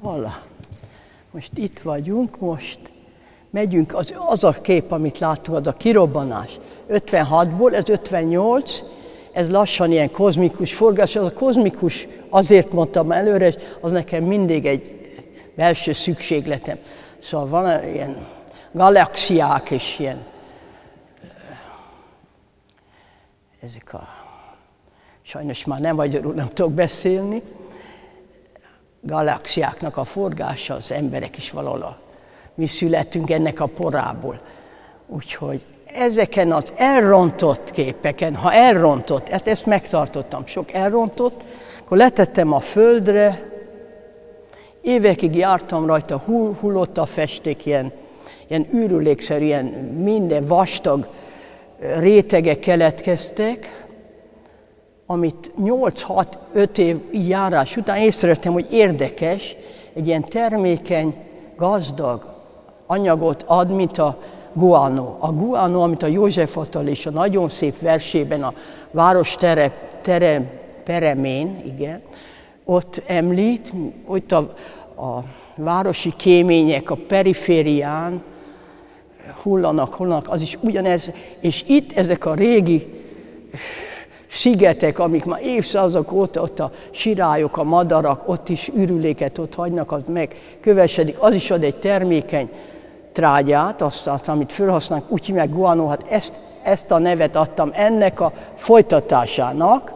Vala. Most itt vagyunk, most megyünk, az, az a kép, amit láttuk, az a kirobbanás. 56-ból, ez 58, ez lassan ilyen kozmikus forgás, az a kozmikus, azért mondtam előre, az nekem mindig egy belső szükségletem. Szóval van ilyen galaxiák és ilyen ezek a sajnos már nem magyarul nem tudok beszélni, galaxiáknak a forgása, az emberek is valahol mi születünk ennek a porából. Úgyhogy ezeken az elrontott képeken, ha elrontott, hát ezt megtartottam, sok elrontott, akkor letettem a földre, évekig jártam rajta, hullott a festék, ilyen, ilyen űrülékszerű, ilyen minden vastag rétegek keletkeztek, amit 8-6-5 év járás után észrevettem, hogy érdekes, egy ilyen termékeny, gazdag anyagot ad, mint a guano. A guano, amit a József Atal és a nagyon szép versében a város tere, tere, peremén, igen, ott említ, ott a, a városi kémények a periférián hullanak, hullanak, az is ugyanez, és itt ezek a régi szigetek, amik már évszázadok óta ott a sirályok, a madarak, ott is ürüléket ott hagynak, az meg kövesedik, az is ad egy termékeny trágyát, azt, azt amit felhasználnak, úgy hívják guano, hát ezt, ezt a nevet adtam ennek a folytatásának,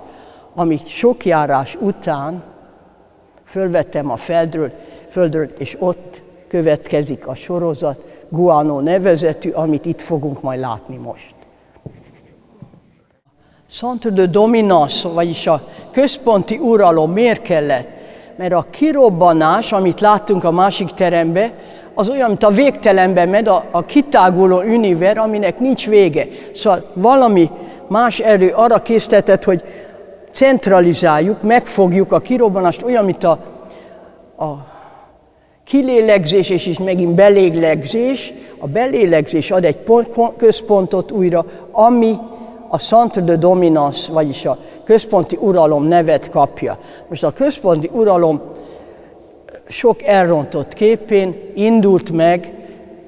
amit sok járás után fölvettem a földről, földről és ott következik a sorozat, guano nevezetű, amit itt fogunk majd látni most. Centre de dominance, vagyis a központi uralom miért kellett? Mert a kirobbanás, amit láttunk a másik terembe, az olyan, mint a végtelenbe megy, a, a kitáguló univer, aminek nincs vége. Szóval valami más erő arra késztetett, hogy centralizáljuk, megfogjuk a kirobbanást, olyan, mint a, a kilélegzés és is megint belélegzés. A belélegzés ad egy pont, központot újra, ami a Centre de Dominance, vagyis a központi uralom nevet kapja. Most a központi uralom sok elrontott képén indult meg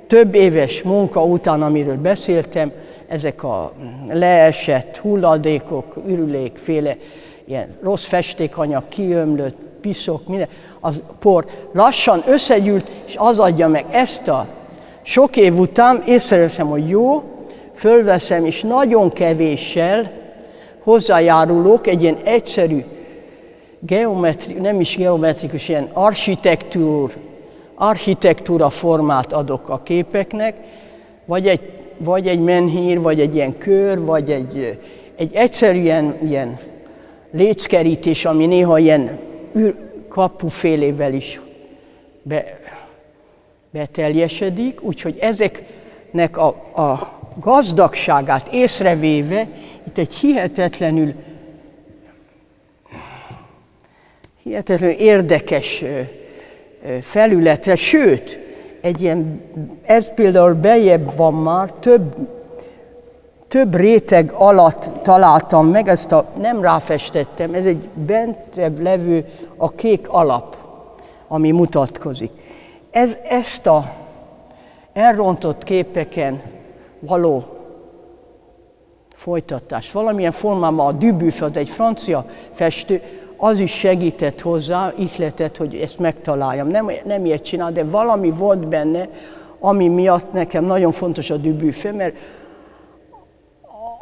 több éves munka után, amiről beszéltem, ezek a leesett hulladékok, ürülékféle, ilyen rossz festékanyag, kiömlött, piszok, minden, az por lassan összegyűlt, és az adja meg ezt a sok év után, észreveszem, hogy jó, fölveszem, és nagyon kevéssel hozzájárulok egy ilyen egyszerű geometri, nem is geometrikus, ilyen architektúr, architektúra formát adok a képeknek, vagy egy, vagy egy menhír, vagy egy ilyen kör, vagy egy, egy egyszerű ilyen, léckerítés, ami néha ilyen kapufélével is be, beteljesedik, úgyhogy ezeknek a, a gazdagságát észrevéve, itt egy hihetetlenül, hihetetlenül érdekes felületre, sőt, egy ilyen, ez például bejebb van már, több, több réteg alatt találtam meg, ezt a, nem ráfestettem, ez egy bentebb levő a kék alap, ami mutatkozik. Ez, ezt a elrontott képeken való folytatás. Valamilyen formában a Dubuff, az egy francia festő, az is segített hozzá, ihletett, hogy ezt megtaláljam. Nem, nem ilyet csinál, de valami volt benne, ami miatt nekem nagyon fontos a Dubuff, mert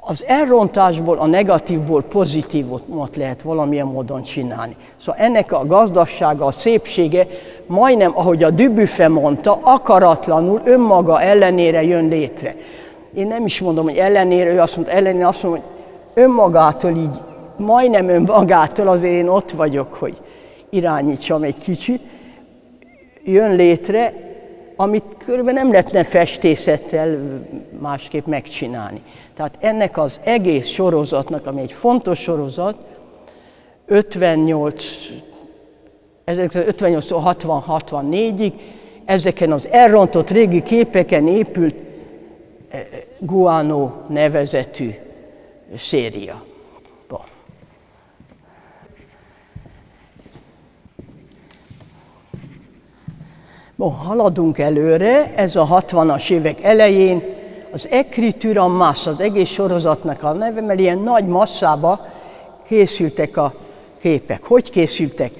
az elrontásból, a negatívból pozitívot lehet valamilyen módon csinálni. Szóval ennek a gazdassága, a szépsége majdnem, ahogy a Dübüfe mondta, akaratlanul önmaga ellenére jön létre én nem is mondom, hogy ellenére, ő azt mondta, ellenére azt mondom, hogy önmagától így, majdnem önmagától azért én ott vagyok, hogy irányítsam egy kicsit, jön létre, amit körülbelül nem lehetne festészettel másképp megcsinálni. Tehát ennek az egész sorozatnak, ami egy fontos sorozat, 58, 1958 60-64-ig ezeken az elrontott régi képeken épült Guano nevezetű széria. Bon. Haladunk előre, ez a 60-as évek elején az Ecritura Mass, az egész sorozatnak a neve, mert ilyen nagy masszába készültek a képek. Hogy készültek?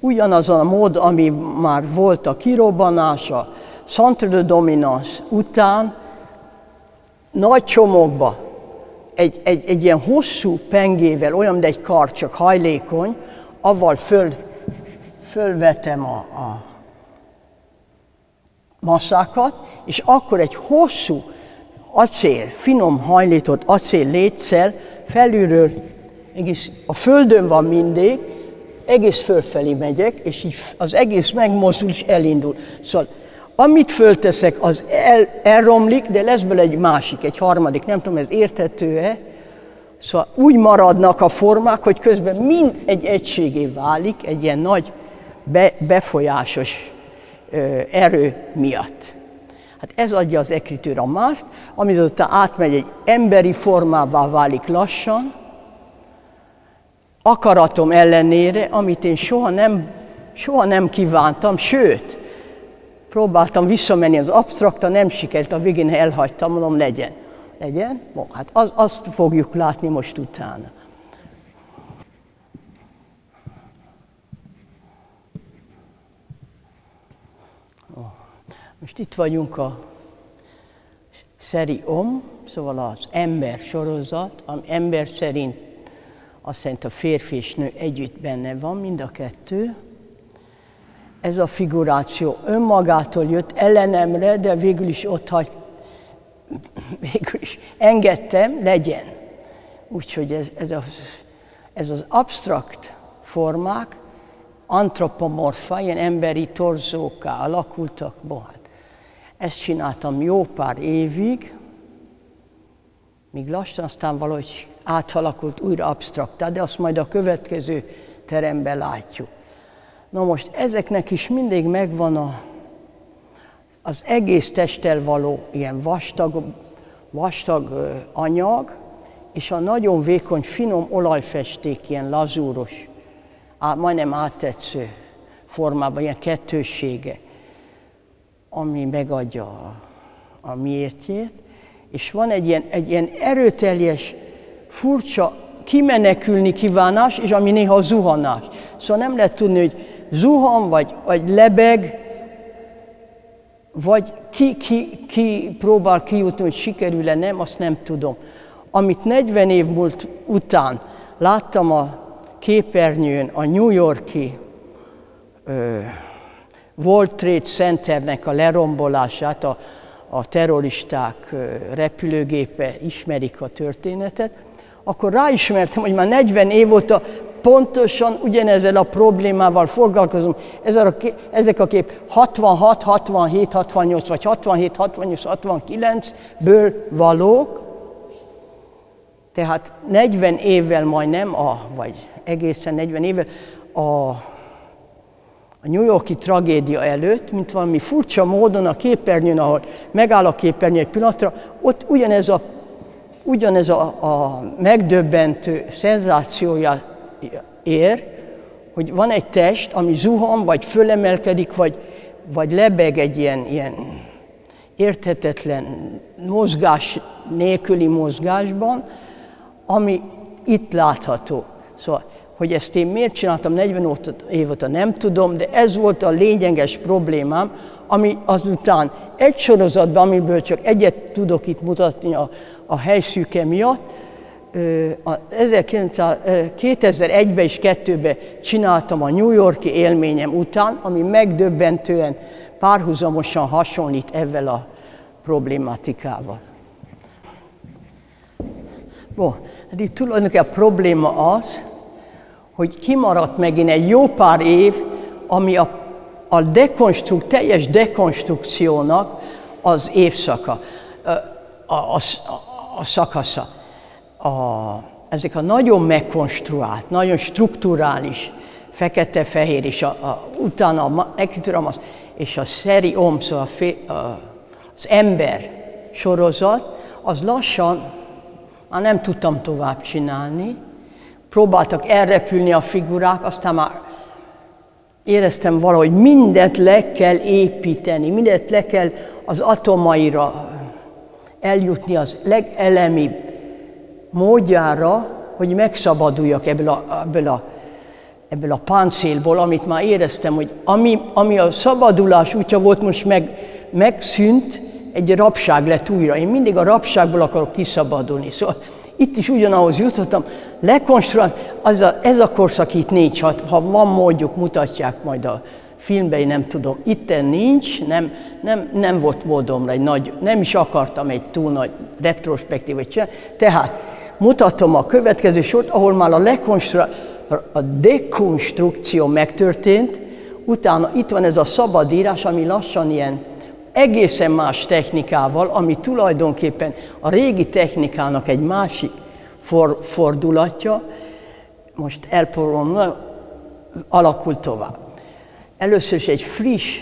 Ugyanazon a mód, ami már volt a kirobbanása, Centre de Dominance után, nagy csomagba, egy, egy, egy ilyen hosszú pengével, olyan, mint egy kar, csak hajlékony, avval föl, fölvetem a, a masszákat, és akkor egy hosszú acél, finom hajlított acél létszel felülről, egész, a földön van mindig, egész fölfelé megyek, és így az egész megmozdul és elindul. Szóval amit fölteszek, az el, elromlik, de lesz belőle egy másik, egy harmadik, nem tudom, ez érthető-e. Szóval úgy maradnak a formák, hogy közben mind egy egységé válik, egy ilyen nagy be, befolyásos ö, erő miatt. Hát ez adja az ekritűra mászt, ami azután átmegy egy emberi formává válik lassan, akaratom ellenére, amit én soha nem, soha nem kívántam, sőt, próbáltam visszamenni az abstrakta, nem sikerült, a végén elhagytam, mondom, legyen. Legyen? Bon, hát az, azt fogjuk látni most utána. Most itt vagyunk a Szeri Om, szóval az ember sorozat, ami ember szerint azt szerint a férfi és nő együtt benne van, mind a kettő. Ez a figuráció önmagától jött ellenemre, de végül is ott hagy, végül is engedtem, legyen. Úgyhogy ez, ez, a, ez az abstrakt formák antropomorfa, ilyen emberi torzóká alakultak. Bon, hát ezt csináltam jó pár évig, míg lassan aztán valahogy átalakult újra absztraktá, de azt majd a következő teremben látjuk. Na most ezeknek is mindig megvan a, az egész testtel való ilyen vastag, vastag anyag, és a nagyon vékony, finom olajfesték, ilyen lazúros, á, majdnem áttetsző formában, ilyen kettősége, ami megadja a, a miértjét, és van egy ilyen, egy ilyen erőteljes, furcsa kimenekülni kívánás, és ami néha zuhanás. Szóval nem lehet tudni, hogy zuhan, vagy, vagy lebeg, vagy ki, ki, ki próbál kijutni, hogy sikerül-e, nem, azt nem tudom. Amit 40 év múlt után láttam a képernyőn a New Yorki ö, World Trade Centernek a lerombolását, a, a terroristák repülőgépe ismerik a történetet, akkor ráismertem, hogy már 40 év óta pontosan ugyanezzel a problémával foglalkozom. Ezek a kép 66, 67, 68 vagy 67, 68, 69-ből valók, tehát 40 évvel majdnem, a, vagy egészen 40 évvel a a New Yorki tragédia előtt, mint valami furcsa módon a képernyőn, ahol megáll a képernyő egy pillanatra, ott ugyanez a, ugyanez a, a megdöbbentő szenzációja ér, hogy van egy test, ami zuhan, vagy fölemelkedik, vagy, vagy lebeg egy ilyen, ilyen érthetetlen mozgás nélküli mozgásban, ami itt látható. Szóval hogy ezt én miért csináltam 40 év óta, nem tudom, de ez volt a lényeges problémám, ami azután egy sorozatban, amiből csak egyet tudok itt mutatni a, a helyszűke miatt, 2001-ben és 2002-ben csináltam a New Yorki élményem után, ami megdöbbentően párhuzamosan hasonlít ezzel a problématikával. Bon, hát itt tulajdonképpen a probléma az, hogy kimaradt megint egy jó pár év, ami a, a dekonstruk, teljes dekonstrukciónak az évszaka, a, a, a, a szakasza. A, ezek a nagyon megkonstruált, nagyon strukturális, fekete-fehér, és a, a, utána a ekrituramas, és a szeri om, szóval a fé, a, az ember sorozat, az lassan már nem tudtam tovább csinálni, próbáltak elrepülni a figurák, aztán már éreztem valahogy mindent le kell építeni, mindent le kell az atomaira eljutni az legelemibb módjára, hogy megszabaduljak ebből a, ebből a, ebből a páncélból, amit már éreztem, hogy ami, ami a szabadulás útja volt, most meg, megszűnt, egy rabság lett újra. Én mindig a rabságból akarok kiszabadulni. Szóval itt is ugyanahoz jutottam, lekonstruált, az a, ez a korszak itt nincs, ha, ha van módjuk, mutatják majd a filmben, nem tudom. Itten nincs, nem, nem, nem volt módom egy nagy, nem is akartam egy túl nagy retrospektívot csinálni. Tehát mutatom a következő sort, ahol már a, lekonstru- a dekonstrukció megtörtént, utána itt van ez a szabadírás, ami lassan ilyen egészen más technikával, ami tulajdonképpen a régi technikának egy másik for, fordulatja, most elporolom, alakul tovább. Először is egy friss,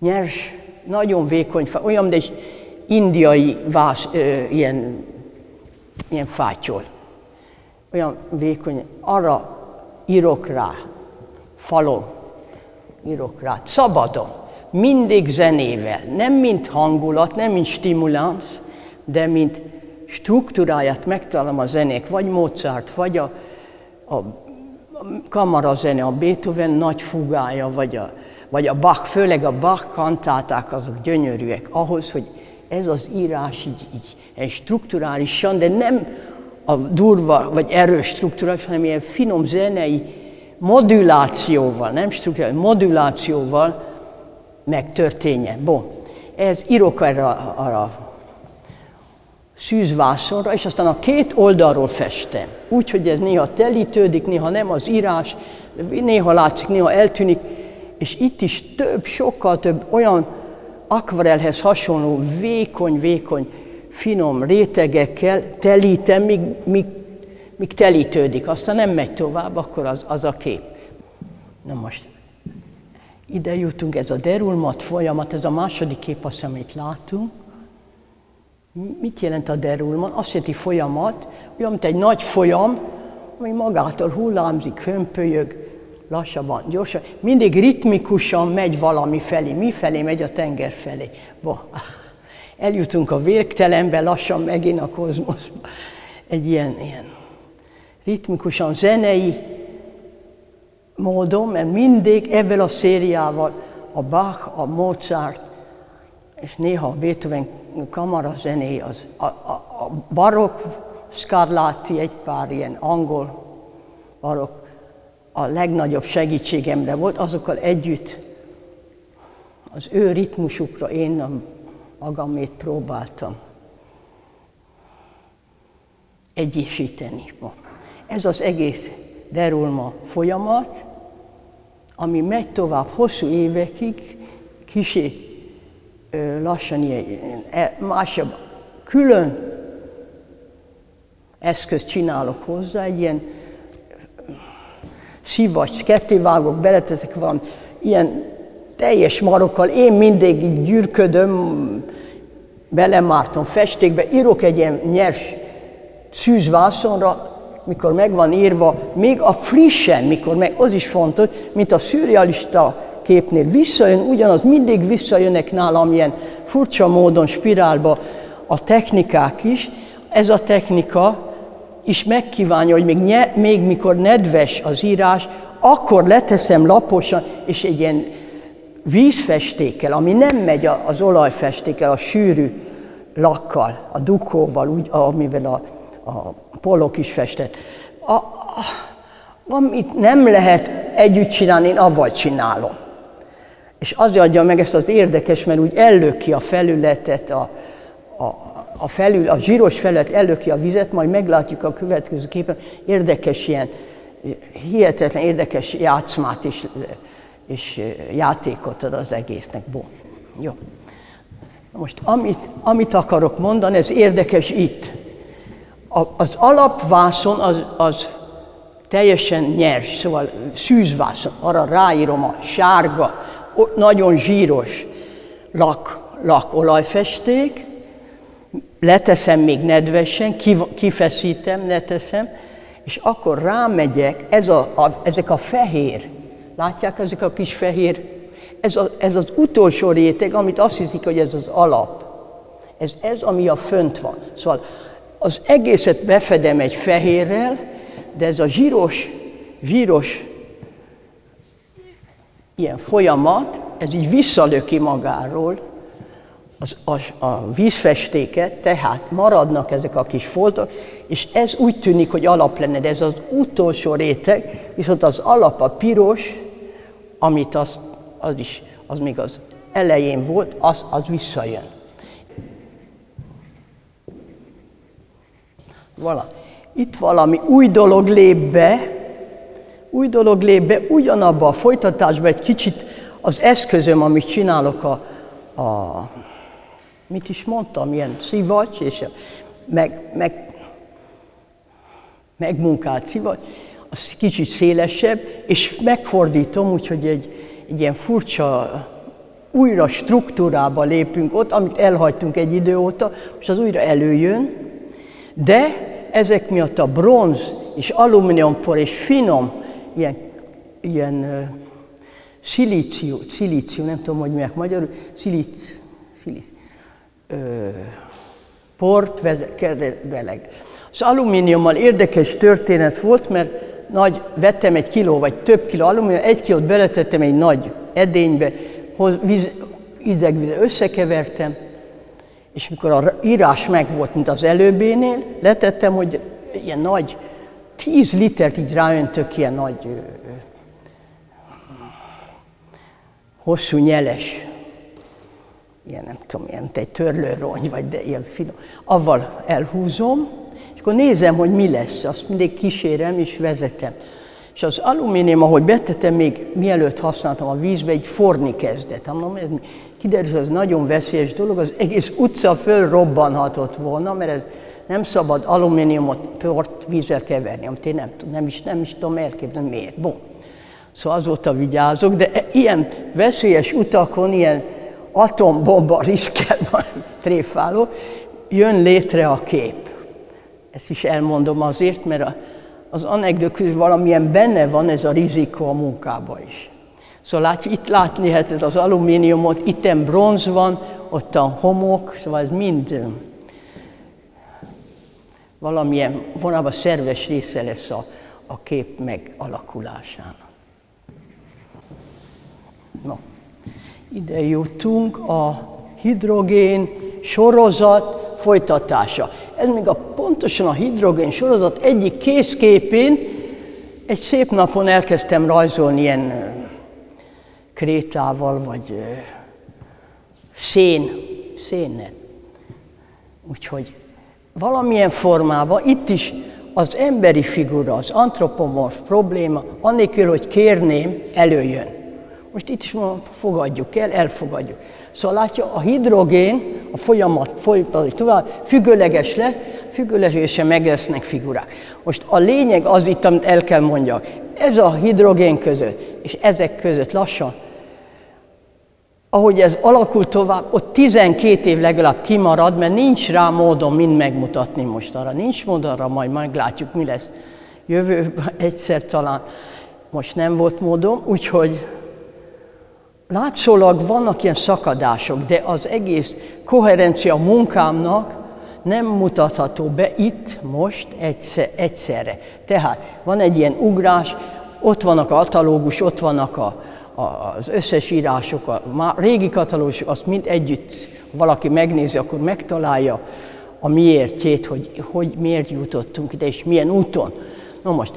nyers, nagyon vékony olyan, mint egy indiai vász, ö, ilyen, ilyen fátyol. Olyan vékony, arra írok rá, falon írok rá, szabadon mindig zenével, nem mint hangulat, nem mint stimuláns, de mint struktúráját megtalálom a zenék, vagy Mozart, vagy a, a kamarazene, a Beethoven nagy fugája, vagy a, vagy a Bach, főleg a Bach kantáták, azok gyönyörűek ahhoz, hogy ez az írás így, így egy strukturálisan, de nem a durva vagy erős struktúrális, hanem ilyen finom zenei modulációval, nem struktúrális, modulációval megtörténjen. Bon, ez írok erre a szűzvászonra, és aztán a két oldalról festem. Úgy, hogy ez néha telítődik, néha nem az írás, néha látszik, néha eltűnik, és itt is több, sokkal több olyan akvarelhez hasonló vékony, vékony, finom rétegekkel telítem, míg, míg, míg telítődik. Aztán nem megy tovább, akkor az, az a kép. Na most ide jutunk, ez a derulmat folyamat, ez a második kép, azt amit látunk. Mit jelent a derulman? Azt jelenti folyamat, olyan, mint egy nagy folyam, ami magától hullámzik, hömpölyög, lassabban, gyorsan, mindig ritmikusan megy valami felé. Mi felé megy a tenger felé? Bo. Eljutunk a végtelenbe, lassan megint a kozmoszba. Egy ilyen, ilyen ritmikusan zenei, módon, mert mindig ezzel a szériával a Bach, a Mozart, és néha a Beethoven kamara zené, az, a, a, a barokk, Scarlatti, egy pár ilyen angol barokk, a legnagyobb segítségemre volt, azokkal együtt az ő ritmusukra én a magamét próbáltam egyesíteni. Ez az egész derulma folyamat, ami megy tovább hosszú évekig, kisé lassan ilyen, e, másabb, külön eszközt csinálok hozzá, egy ilyen szivacs, kettévágok, beleteszek valami ilyen teljes marokkal, én mindig gyűrködöm, belemártom festékbe, írok egy ilyen nyers szűzvászonra, mikor meg van írva, még a frissen, mikor meg, az is fontos, mint a szürrealista képnél. Visszajön, ugyanaz mindig visszajönnek nálam ilyen furcsa módon spirálba a technikák is. Ez a technika is megkívánja, hogy még, nye, még mikor nedves az írás, akkor leteszem laposan, és egy ilyen vízfestékkel, ami nem megy az olajfestékkel, a sűrű lakkal, a dukóval, úgy, amivel a, a Polok is festett. A, a, amit nem lehet együtt csinálni, én avval csinálom. És az adja meg ezt az érdekes, mert úgy ellök ki a felületet, a, a, a, felül, a zsíros felület ellök ki a vizet, majd meglátjuk a következő képen, érdekes ilyen, hihetetlen érdekes játszmát is, és játékot ad az egésznek. Bo. Jó. Most amit, amit akarok mondani, ez érdekes itt az alapvászon az, az teljesen nyers, szóval szűzvászon, arra ráírom a sárga, nagyon zsíros lak, lakolajfesték, leteszem még nedvesen, kifeszítem, leteszem, és akkor rámegyek, ez a, a, ezek a fehér Látják ezek a kis fehér? Ez, a, ez az utolsó réteg, amit azt hiszik, hogy ez az alap. Ez, ez, ami a fönt van. Szóval az egészet befedem egy fehérrel, de ez a zsíros, zsíros ilyen folyamat, ez így visszalöki magáról az, a, a vízfestéket, tehát maradnak ezek a kis foltok, és ez úgy tűnik, hogy alap lenne, de ez az utolsó réteg, viszont az alap a piros, amit az, az is, az még az elején volt, az, az visszajön. Vala. Itt valami új dolog lép be, új dolog lép be, ugyanabba a folytatásba egy kicsit az eszközöm, amit csinálok a, a mit is mondtam, ilyen szivacs, és meg, meg, megmunkált szivacs, az kicsit szélesebb, és megfordítom, úgyhogy egy, egy ilyen furcsa újra struktúrába lépünk ott, amit elhagytunk egy idő óta, és az újra előjön, de ezek miatt a bronz és alumíniumpor és finom ilyen, ilyen uh, szilíció, szilíció, nem tudom, hogy miért magyarul, szilíc, szilíc, uh, port veleg. Az alumíniummal érdekes történet volt, mert nagy, vettem egy kiló, vagy több kiló alumínium, egy kilót beletettem egy nagy edénybe, hoz, víz, idegvizet összekevertem, és mikor a írás meg volt, mint az előbbénél, letettem, hogy ilyen nagy, tíz litert így ráöntök ilyen nagy, ö, hosszú nyeles, ilyen nem tudom, ilyen egy törlőrony, vagy de ilyen finom, avval elhúzom, és akkor nézem, hogy mi lesz, azt mindig kísérem és vezetem. És az alumínium, ahogy betettem, még mielőtt használtam a vízbe, egy forni kezdett. Mondom, ez kiderült, hogy ez nagyon veszélyes dolog, az egész utca fölrobbanhatott volna, mert ez nem szabad alumíniumot port vízzel keverni, amit én nem, nem, is, nem is tudom elképzelni, miért. Bon. Szóval azóta vigyázok, de e- ilyen veszélyes utakon, ilyen atombomba riszkel tréfáló, jön létre a kép. Ezt is elmondom azért, mert a, az anekdokus valamilyen benne van ez a rizikó a munkába is. Szóval lát, itt látni lehetett az alumíniumot, itten bronz van, ott a homok, szóval ez mind valamilyen vonalban szerves része lesz a, a kép megalakulásának. No, ide jutunk a hidrogén sorozat folytatása. Ez még a, pontosan a hidrogén sorozat egyik készképén egy szép napon elkezdtem rajzolni ilyen krétával, vagy szén, szénnet. Úgyhogy valamilyen formában itt is az emberi figura, az antropomorf probléma, annélkül, hogy kérném, előjön. Most itt is fogadjuk el, elfogadjuk. Szóval látja, a hidrogén, a folyamat folytatódik tovább, függőleges lesz, függőlegesen meg lesznek figurák. Most a lényeg az itt, amit el kell mondjak, ez a hidrogén között, és ezek között lassan ahogy ez alakul tovább, ott 12 év legalább kimarad, mert nincs rá módon mind megmutatni most arra. Nincs mód arra, majd meglátjuk, mi lesz jövőben egyszer talán. Most nem volt módom, úgyhogy látszólag vannak ilyen szakadások, de az egész koherencia munkámnak nem mutatható be itt, most, egyszer, egyszerre. Tehát van egy ilyen ugrás, ott vannak a katalógus, ott vannak a, az összes írások, a régi katalógus, azt mind együtt valaki megnézi, akkor megtalálja a miértjét, hogy, hogy miért jutottunk ide, és milyen úton. Na most,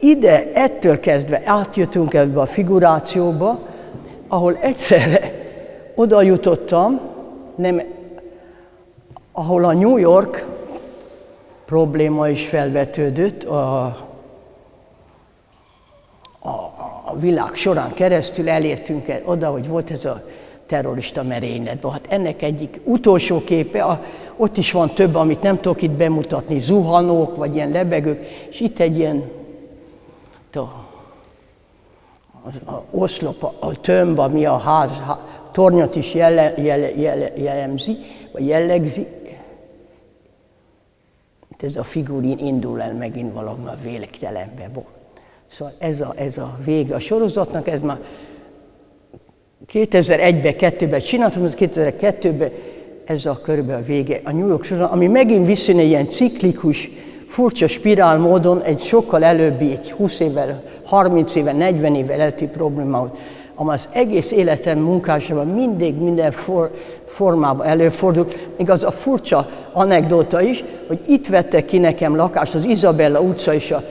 ide ettől kezdve átjöttünk ebbe a figurációba, ahol egyszerre oda jutottam, nem, ahol a New York probléma is felvetődött, a, a, a világ során keresztül elértünk el oda, hogy volt ez a terrorista merénylet. Hát ennek egyik utolsó képe, a, ott is van több, amit nem tudok itt bemutatni, zuhanók, vagy ilyen lebegők, és itt egy ilyen a, a, a oszlop, a, a tömb, ami a ház, a tornyot is jelle, jelle, jelle, jellemzi, vagy jellegzi. Ez a figurin indul el megint valami a véletlenbe. Szóval ez a, ez a vége a sorozatnak, ez már 2001-ben, 2-ben csináltam, az 2002-ben ez a körülbelül a vége. A New York sorozat, ami megint visszajön egy ilyen ciklikus, furcsa spirál módon egy sokkal előbbi, egy 20 évvel, 30 évvel, 40 évvel előtti problémához, amely az egész életem munkásában mindig minden for, formában előfordul. Még az a furcsa anekdota is, hogy itt vette ki nekem lakást az Izabella utca és a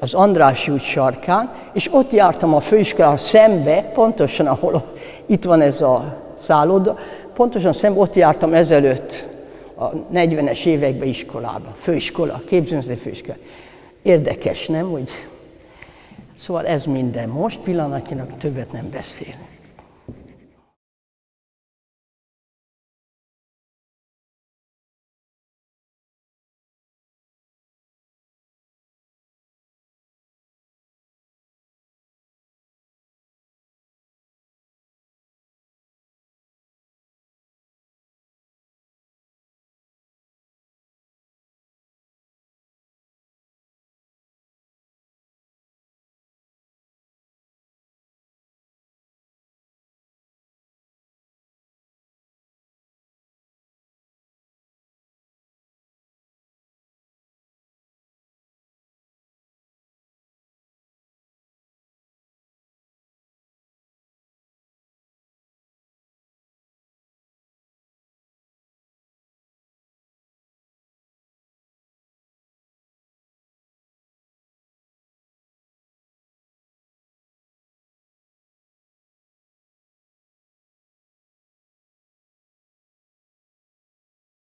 az Andrássy út sarkán, és ott jártam a főiskolá szembe, pontosan ahol itt van ez a szálloda, pontosan szembe ott jártam ezelőtt a 40-es években iskolába, főiskola, képzőnző főiskola. Érdekes, nem, hogy Szóval ez minden most, pillanatnyilag többet nem beszélünk.